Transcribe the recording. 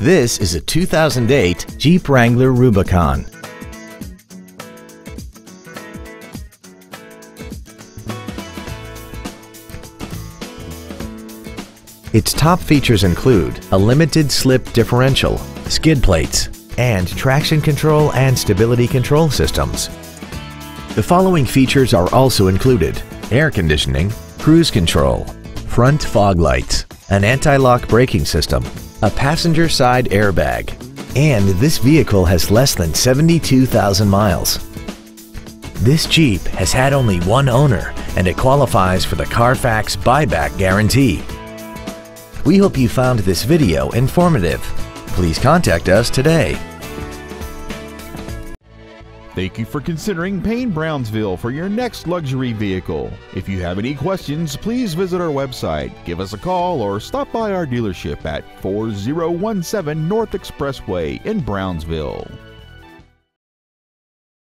This is a 2008 Jeep Wrangler Rubicon. Its top features include a limited slip differential, skid plates, and traction control and stability control systems. The following features are also included air conditioning, cruise control, front fog lights, an anti-lock braking system, a passenger side airbag, and this vehicle has less than 72,000 miles. This Jeep has had only one owner and it qualifies for the Carfax buyback guarantee. We hope you found this video informative. Please contact us today. Thank you for considering Payne Brownsville for your next luxury vehicle. If you have any questions, please visit our website, give us a call, or stop by our dealership at 4017 North Expressway in Brownsville.